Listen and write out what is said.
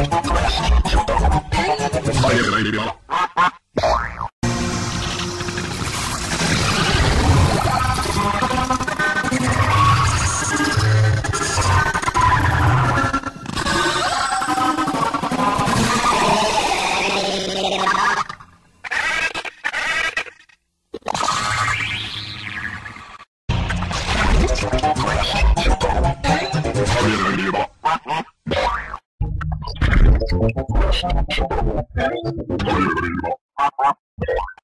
Bye. Thank you.